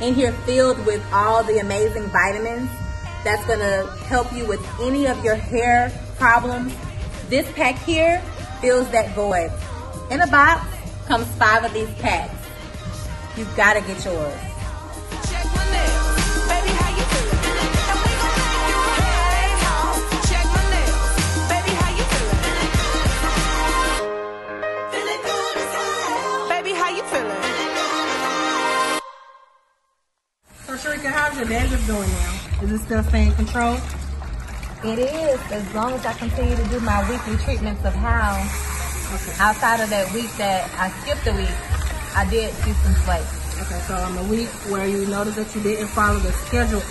in here filled with all the amazing vitamins that's gonna help you with any of your hair problems. This pack here fills that void. In a box comes five of these packs. You've gotta get yours. Your doing now? Is it still staying control? It is, as long as I continue to do my weekly treatments of Hau. Okay. Outside of that week that I skipped a week, I did see some flakes. Okay, so on the week where you noticed that you didn't follow the schedule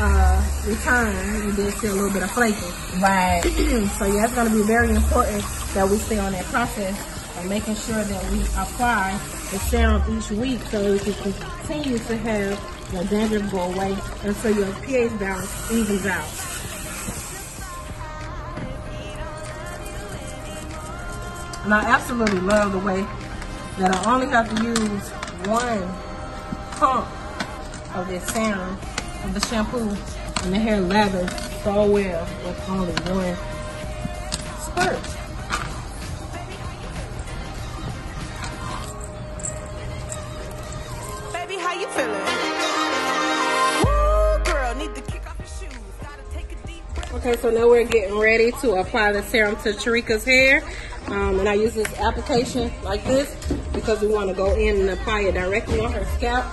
uh, return, you did see a little bit of flaking. Right. so yeah, it's going to be very important that we stay on that process of making sure that we apply the serum each week so we can continue to have your dandruff go away until your pH balance evens out. And I absolutely love the way that I only have to use one pump of this serum, of the shampoo, and the hair lathers so well with only one spurt. Okay, so now we're getting ready to apply the serum to Cherika's hair. Um, and I use this application like this because we want to go in and apply it directly on her scalp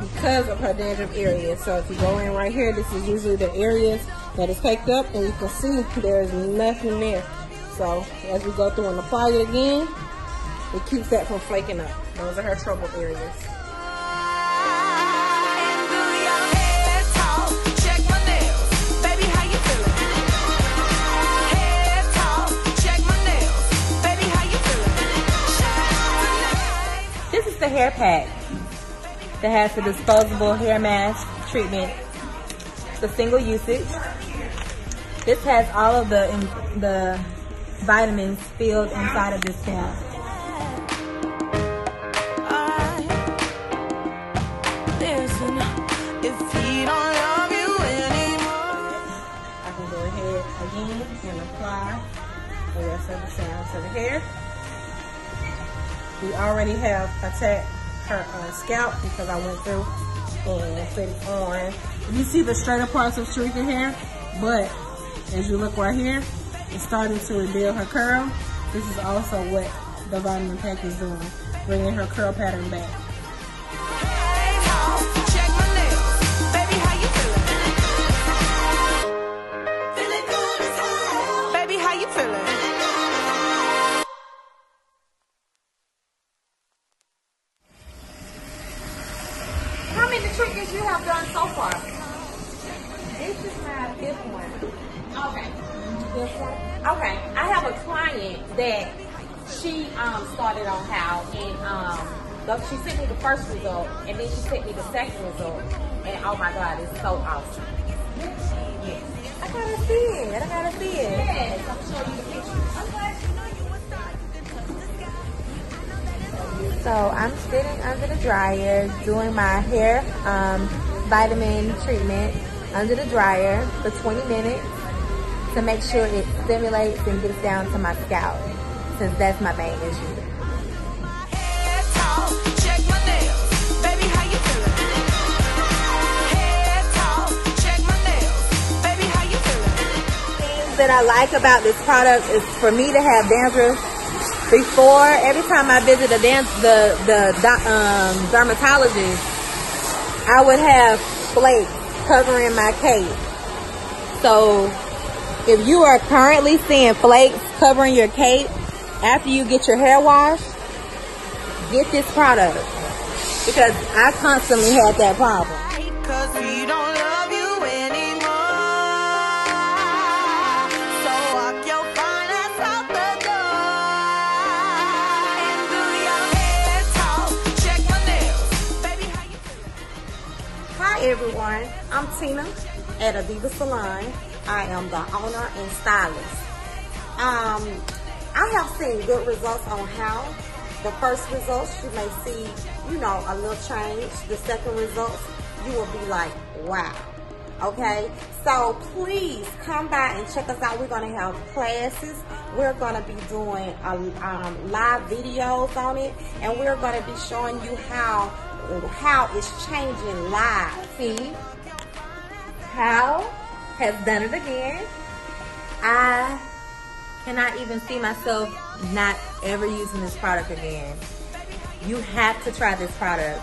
because of her dandruff area. So if you go in right here, this is usually the areas that is caked up and you can see there's nothing there. So as we go through and apply it again, it keeps that from flaking up. Those are her trouble areas. Hair pack that has the disposable hair mask treatment. The single usage. This has all of the the vitamins filled inside of this cap. again and apply the rest of the serum to the hair. We already have attacked her uh, scalp because I went through and put it on. You see the straighter parts of Cherika hair, but as you look right here, it's starting to rebuild her curl. This is also what the vitamin pack is doing, bringing her curl pattern back. She um, started on Hau and um, she sent me the first result, and then she sent me the second result, and oh my god, it's so awesome. Yes. I gotta see it. I gotta see it. Yes, show you the picture. So I'm sitting under the dryer doing my hair um, vitamin treatment under the dryer for 20 minutes to make sure it stimulates and gets down to my scalp since that's my main issue. that I like about this product is for me to have dandruff before every time I visit a dan- the the um, dermatologist, I would have flakes covering my cape. So if you are currently seeing flakes covering your cape after you get your hair washed, get this product because I constantly had that problem. Everyone. I'm Tina at Aviva Salon. I am the owner and stylist. Um, I have seen good results on Hau the first results, you may see, you know, a little change. The second results, you will be like, wow. Okay, so please come by and check us out. We're going to have classes. We're going to be doing a, um, live videos on it, and we're going to be showing you how how it's changing live. See, Hau has done it again. I cannot even see myself not ever using this product again. You have to try this product.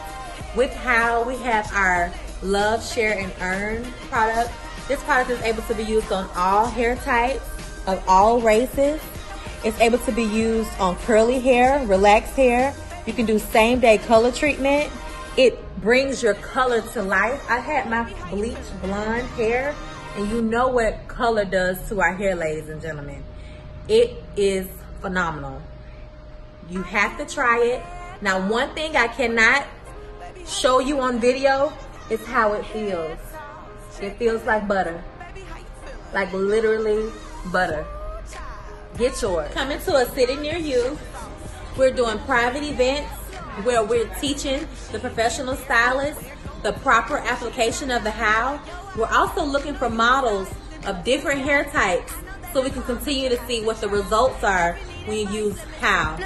With Hau we have our Love, Share, and Earn product, this product is able to be used on all hair types of all races. It's able to be used on curly hair, relaxed hair. You can do same day color treatment. It brings your color to life. I had my bleached blonde hair and you know what color does to our hair, ladies and gentlemen. It is phenomenal. You have to try it. Now, one thing I cannot show you on video is how it feels. It feels like butter. Like literally butter. Get yours. Coming to a city near you. We're doing private events where we're teaching the professional stylists the proper application of the Hau. We're also looking for models of different hair types so we can continue to see what the results are when you use Hau.